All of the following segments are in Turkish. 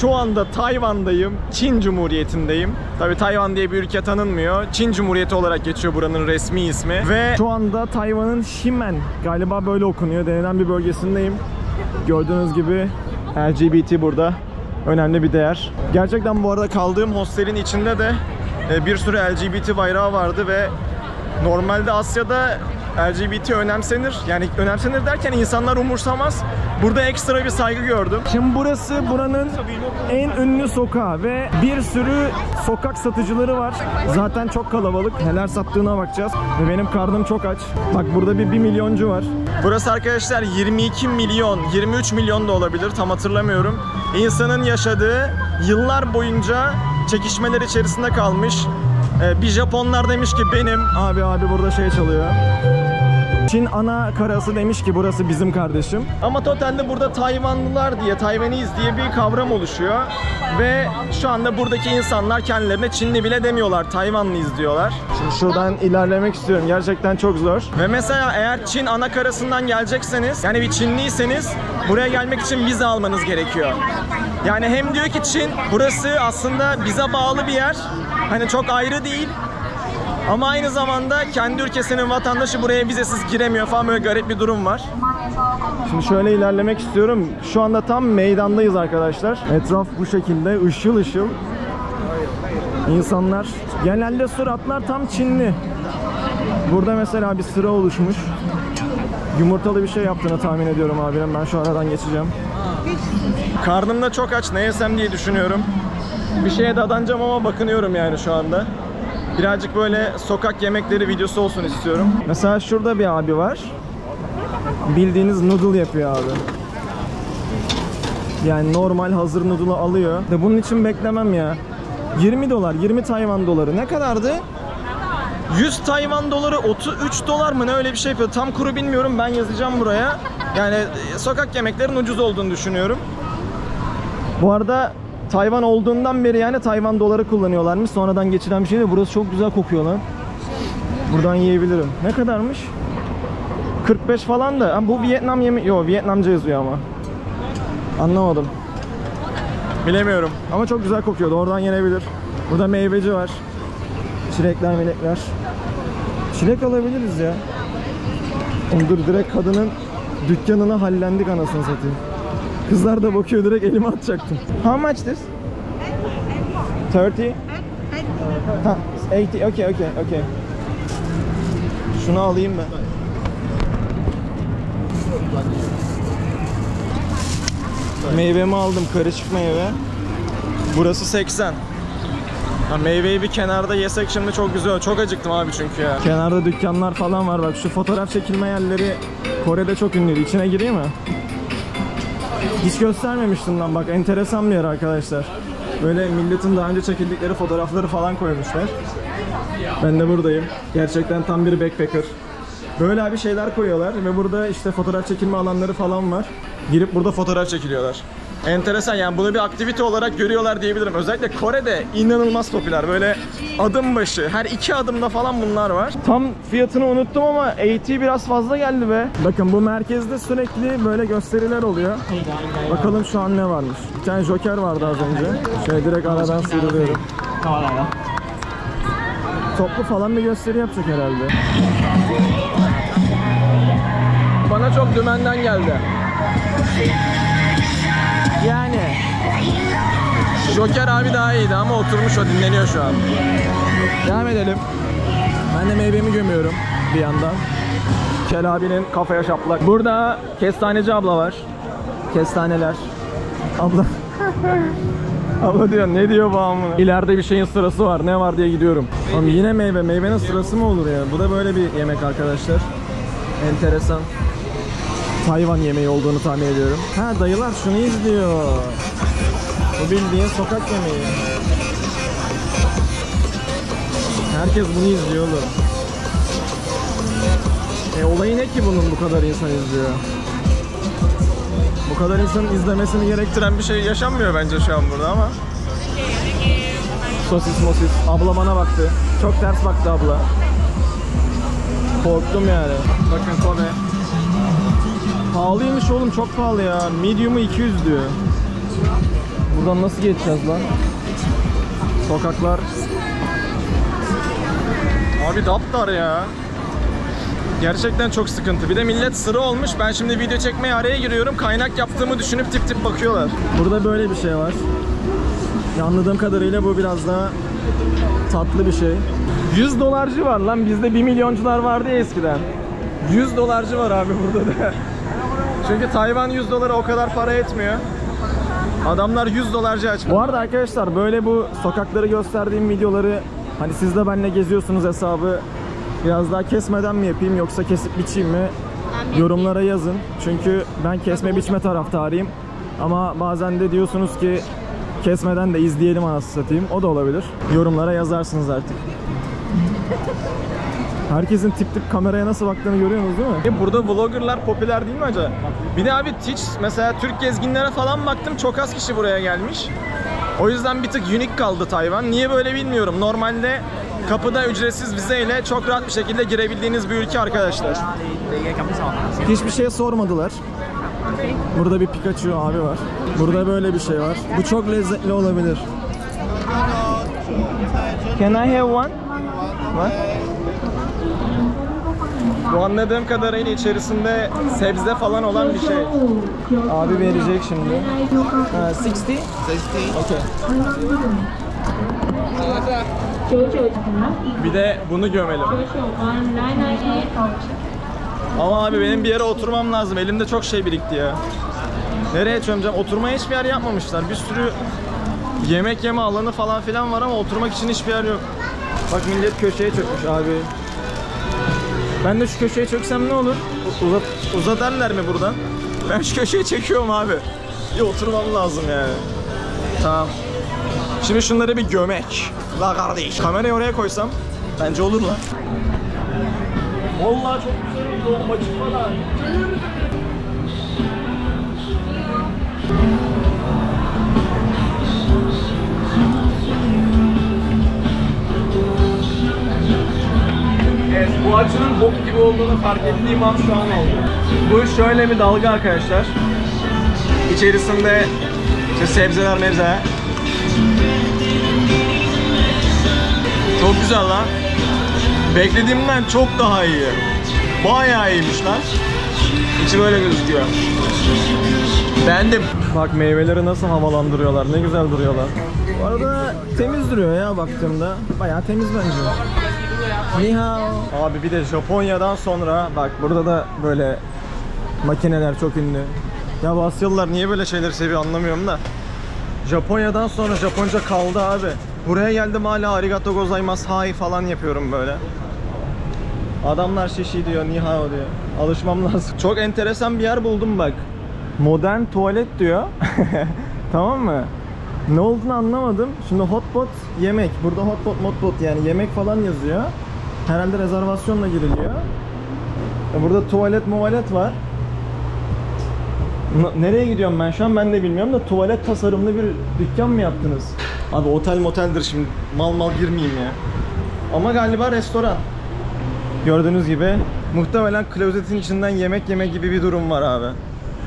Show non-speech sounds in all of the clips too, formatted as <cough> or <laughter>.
Şu anda Tayvan'dayım. Çin Cumhuriyeti'ndeyim. Tabi Tayvan diye bir ülke tanınmıyor. Çin Cumhuriyeti olarak geçiyor buranın resmi ismi. Ve şu anda Tayvan'ın Ximen galiba böyle okunuyor denilen bir bölgesindeyim. Gördüğünüz gibi LGBT burada önemli bir değer. Gerçekten bu arada kaldığım hostelin içinde de e, bir sürü LGBT bayrağı vardı ve normalde Asya'da LGBT önemsenir. Yani önemsenir derken insanlar umursamaz. Burada ekstra bir saygı gördüm. Şimdi burası buranın en ünlü sokağı ve bir sürü sokak satıcıları var. Zaten çok kalabalık. Neler sattığına bakacağız. Ve benim karnım çok aç. Bak burada bir 1 milyoncu var. Burası arkadaşlar 22 milyon, 23 milyon da olabilir tam hatırlamıyorum. İnsanın yaşadığı yıllar boyunca çekişmeler içerisinde kalmış. Ee, bir Japonlar demiş ki benim abi abi burada şey çalıyor. Çin ana karası demiş ki burası bizim kardeşim. Ama totalde burada Tayvanlılar diye, Tayvaniz diye bir kavram oluşuyor. Ve şu anda buradaki insanlar kendilerine Çinli bile demiyorlar, Tayvanlıyız diyorlar. Şimdi şuradan ilerlemek istiyorum. Gerçekten çok zor. Ve mesela eğer Çin ana karasından gelecekseniz, yani bir Çinliyseniz buraya gelmek için vize almanız gerekiyor. Yani hem diyor ki Çin, burası aslında bize bağlı bir yer. Hani çok ayrı değil. Ama aynı zamanda kendi ülkesinin vatandaşı buraya vizesiz giremiyor falan böyle garip bir durum var. Şimdi şöyle ilerlemek istiyorum. Şu anda tam meydandayız arkadaşlar. Etraf bu şekilde ışıl ışıl. İnsanlar genelde suratlar tam Çinli. Burada mesela bir sıra oluşmuş. Yumurtalı bir şey yaptığını tahmin ediyorum abinin. Ben şu aradan geçeceğim. Karnım da çok aç. Ne yesem diye düşünüyorum. Bir şeye dadanacağım ama bakınıyorum yani şu anda. Birazcık böyle sokak yemekleri videosu olsun istiyorum. Mesela şurada bir abi var. Bildiğiniz noodle yapıyor abi. Yani normal hazır noodle'ı alıyor. De bunun için beklemem ya. 20 dolar, 20 Tayvan doları. Ne kadardı? 100 Tayvan doları 33 dolar mı ne öyle bir şey yapıyor. Tam kuru bilmiyorum ben yazacağım buraya. Yani sokak yemeklerin ucuz olduğunu düşünüyorum. Bu arada Tayvan olduğundan beri yani Tayvan doları kullanıyorlarmış. Sonradan geçiren bir şey de burası çok güzel kokuyor lan. Buradan yiyebilirim. Ne kadarmış? 45 falan da. Ha, bu Vietnam yemi... Yok Vietnamca yazıyor ama. Anlamadım. Bilemiyorum. Ama çok güzel kokuyordu. Oradan yenebilir. Burada meyveci var. Çilekler melekler. Çilek alabiliriz ya. Dur direkt kadının dükkanına hallendik anasını satayım. Kızlar da bakıyor direkt elime atacaktım. How much this? 30? Ha, 80. Okay, okay, okay. Şunu alayım ben. Meyvemi aldım, karışık meyve. Burası 80. Ha, meyveyi bir kenarda yesek şimdi çok güzel. Çok acıktım abi çünkü ya. Kenarda dükkanlar falan var bak. Şu fotoğraf çekilme yerleri Kore'de çok ünlü. İçine gireyim mi? Hiç göstermemiştim lan bak enteresan bir yer arkadaşlar. Böyle milletin daha önce çekildikleri fotoğrafları falan koymuşlar. Ben de buradayım. Gerçekten tam bir backpacker. Böyle abi şeyler koyuyorlar ve burada işte fotoğraf çekilme alanları falan var. Girip burada fotoğraf çekiliyorlar. Enteresan yani bunu bir aktivite olarak görüyorlar diyebilirim. Özellikle Kore'de inanılmaz popüler. Böyle adım başı her iki adımda falan bunlar var. Tam fiyatını unuttum ama AT biraz fazla geldi be. Bakın bu merkezde sürekli böyle gösteriler oluyor. Bakalım şu an ne varmış. Bir tane Joker vardı az önce. Şöyle direkt aradan sıyrılıyorum. Toplu falan bir gösteri yapacak herhalde. Bana çok dümenden geldi. Yani Joker abi daha iyiydi ama oturmuş o dinleniyor şu an. Devam edelim. Ben de meyvemi gömüyorum bir yandan. Kel abinin kafaya şaplak. Burada kestaneci abla var. Kestaneler. Abla. <laughs> abla diyor ne diyor bu amına? İleride bir şeyin sırası var. Ne var diye gidiyorum. Oğlum yine meyve. Meyvenin sırası mı olur ya? Bu da böyle bir yemek arkadaşlar. Enteresan. Tayvan yemeği olduğunu tahmin ediyorum. Ha dayılar şunu izliyor. Bu bildiğin sokak yemeği. Herkes bunu izliyor oğlum. E olayı ne ki bunun bu kadar insan izliyor? Bu kadar insanın izlemesini gerektiren bir şey yaşanmıyor bence şu an burada ama. Sosis mosis. Abla bana baktı. Çok ters baktı abla. Korktum yani. Bakın Kobe. Pahalıymış oğlum çok pahalı ya. Medium'u 200 diyor. Buradan nasıl geçeceğiz lan? Sokaklar. Abi daptar ya. Gerçekten çok sıkıntı. Bir de millet sıra olmuş. Ben şimdi video çekmeye araya giriyorum. Kaynak yaptığımı düşünüp tip tip bakıyorlar. Burada böyle bir şey var. Anladığım kadarıyla bu biraz daha tatlı bir şey. 100 dolarcı var lan. Bizde 1 milyoncular vardı ya eskiden. 100 dolarcı var abi burada da. Çünkü Tayvan 100 dolara o kadar para etmiyor. Adamlar 100 dolarcı açmış. Bu arada arkadaşlar böyle bu sokakları gösterdiğim videoları hani siz de benimle geziyorsunuz hesabı biraz daha kesmeden mi yapayım yoksa kesip biçeyim mi? Yorumlara yazın. Çünkü ben kesme biçme taraftarıyım. Ama bazen de diyorsunuz ki kesmeden de izleyelim anasını satayım. O da olabilir. Yorumlara yazarsınız artık. <laughs> Herkesin tip tip kameraya nasıl baktığını görüyorsunuz değil mi? E burada vloggerlar popüler değil mi acaba? Bir de abi Twitch mesela Türk gezginlere falan baktım çok az kişi buraya gelmiş. O yüzden bir tık unik kaldı Tayvan. Niye böyle bilmiyorum. Normalde kapıda ücretsiz vizeyle çok rahat bir şekilde girebildiğiniz bir ülke arkadaşlar. Hiçbir şey sormadılar. Burada bir Pikachu abi var. Burada böyle bir şey var. Bu çok lezzetli olabilir. Can I have one? What? Bu anladığım kadarıyla içerisinde sebze falan olan bir şey. Abi verecek şimdi. Ha, 60? 60. Okay. Bir de bunu gömelim. Ama abi benim bir yere oturmam lazım. Elimde çok şey birikti ya. Nereye çömeceğim? Oturmaya hiçbir yer yapmamışlar. Bir sürü yemek yeme alanı falan filan var ama oturmak için hiçbir yer yok. Bak millet köşeye çökmüş abi. Ben de şu köşeye çöksem ne olur? Uzat, uzat mi buradan? Ben şu köşeye çekiyorum abi. Bir oturmam lazım yani. Tamam. Şimdi şunları bir gömek. La kardeş. Kamerayı oraya koysam bence olur lan. Vallahi çok güzel oldu. Açık falan. Bu açının bok gibi olduğunu fark ettiğim an şu an oldu. Bu şöyle bir dalga arkadaşlar. İçerisinde işte sebzeler mevzeler. Çok güzel lan. Beklediğimden çok daha iyi. Bayağı iyiymiş lan. İçi böyle gözüküyor. Beğendim. Bak meyveleri nasıl havalandırıyorlar. Ne güzel duruyorlar. Bu arada temiz duruyor ya baktığımda. Bayağı temiz bence. Ni hao. Abi bir de Japonya'dan sonra bak burada da böyle makineler çok ünlü. Ya bu Asyalılar niye böyle şeyleri seviyor anlamıyorum da. Japonya'dan sonra Japonca kaldı abi. Buraya geldim hala arigato gozaimasu hai falan yapıyorum böyle. Adamlar şişi diyor, ni hao diyor. Alışmam lazım. Çok enteresan bir yer buldum bak. Modern tuvalet diyor. <laughs> tamam mı? Ne olduğunu anlamadım. Şimdi hotpot yemek. Burada hotpot modpot yani yemek falan yazıyor. Herhalde rezervasyonla giriliyor. E, Burada tuvalet muvalet var. Nereye gidiyorum ben şu an ben de bilmiyorum da tuvalet tasarımlı bir dükkan mı yaptınız? Abi otel moteldir şimdi mal mal girmeyeyim ya. Ama galiba restoran. Gördüğünüz gibi muhtemelen klozetin içinden yemek yeme gibi bir durum var abi.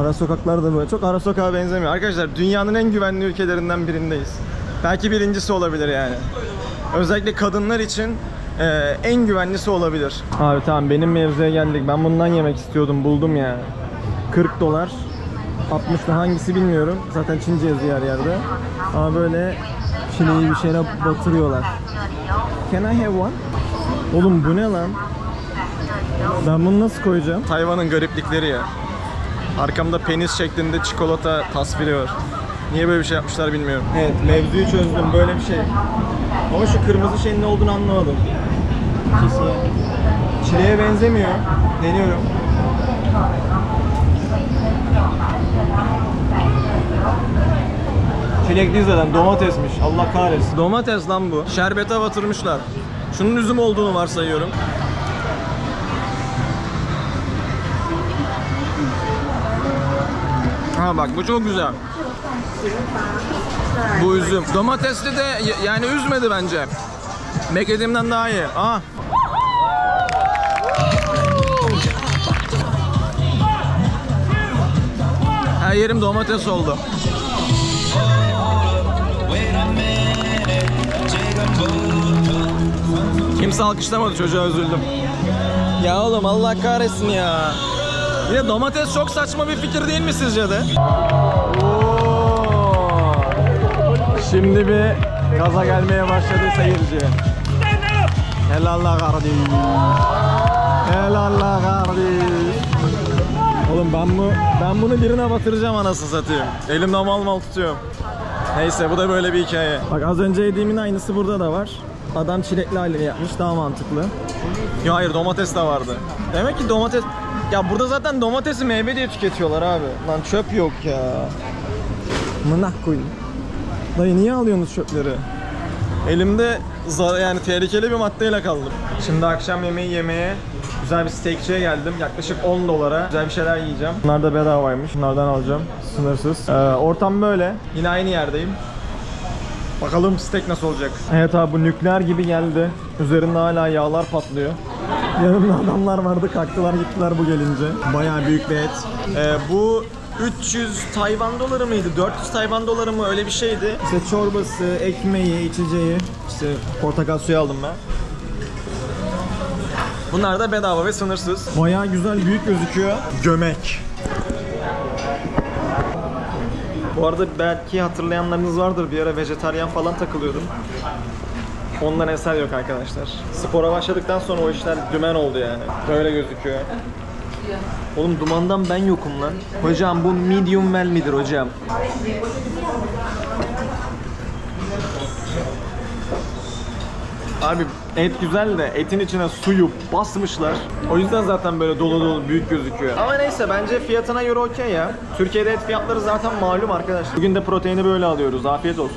Ara sokaklar da böyle. Çok ara sokağa benzemiyor. Arkadaşlar dünyanın en güvenli ülkelerinden birindeyiz. Belki birincisi olabilir yani. Özellikle kadınlar için e, en güvenlisi olabilir. Abi tamam benim mevzuya geldik. Ben bundan yemek istiyordum. Buldum ya. 40 dolar. 60 da hangisi bilmiyorum. Zaten Çince yazıyor her yerde. Ama böyle çileği bir şeyle batırıyorlar. Can I have one? Oğlum bu ne lan? Ben bunu nasıl koyacağım? Tayvan'ın gariplikleri ya. Arkamda penis şeklinde çikolata tasviri var. Niye böyle bir şey yapmışlar bilmiyorum. Evet mevzuyu çözdüm böyle bir şey. Ama şu kırmızı şeyin ne olduğunu anlamadım. Kesin. Çileğe benzemiyor. Deniyorum. Çilek değil zaten domatesmiş. Allah kahretsin. Domates lan bu. Şerbete batırmışlar. Şunun üzüm olduğunu varsayıyorum. Ha bak bu çok güzel. Bu üzüm. Domatesli de yani üzmedi bence. Beklediğimden daha iyi. Aa. Her yerim domates oldu. Kimse alkışlamadı çocuğa üzüldüm. Ya oğlum Allah kahretsin ya. Yine domates çok saçma bir fikir değil mi sizce de? Şimdi bir gaza gelmeye başladı seyirci. Helallah kardeş. Helallah kardeş. Oğlum ben bu ben bunu birine batıracağım anasını satayım. Elimde mal mal tutuyorum. Neyse bu da böyle bir hikaye. Bak az önce yediğimin aynısı burada da var. Adam çilekli halini yapmış daha mantıklı. Ya hayır domates de vardı. Demek ki domates... Ya burada zaten domatesi meyve diye tüketiyorlar abi. Lan çöp yok ya. Mınak koyayım. Dayı niye alıyorsunuz çöpleri? Elimde za- yani tehlikeli bir maddeyle kaldım. Şimdi akşam yemeği yemeye güzel bir steakçiye geldim. Yaklaşık 10 dolara güzel bir şeyler yiyeceğim. Bunlar da bedavaymış. Bunlardan alacağım. Sınırsız. Ee, ortam böyle. Yine aynı yerdeyim. Bakalım steak nasıl olacak. Evet abi bu nükleer gibi geldi. Üzerinde hala yağlar patlıyor. Yanımda adamlar vardı kalktılar gittiler bu gelince. Bayağı büyük bir et. Ee, bu 300 Tayvan doları mıydı? 400 Tayvan doları mı öyle bir şeydi. İşte çorbası, ekmeği, içeceği. İşte portakal suyu aldım ben. Bunlar da bedava ve sınırsız. Bayağı güzel büyük gözüküyor. Gömek. Bu arada belki hatırlayanlarınız vardır. Bir ara vejetaryen falan takılıyordum. Ondan eser yok arkadaşlar. Spora başladıktan sonra o işler dümen oldu yani. Böyle gözüküyor. Oğlum dumandan ben yokum lan. Hocam bu medium well midir hocam? Abi et güzel de etin içine suyu basmışlar. O yüzden zaten böyle dolu dolu büyük gözüküyor. Ama neyse bence fiyatına göre okey ya. Türkiye'de et fiyatları zaten malum arkadaşlar. Bugün de proteini böyle alıyoruz. Afiyet olsun.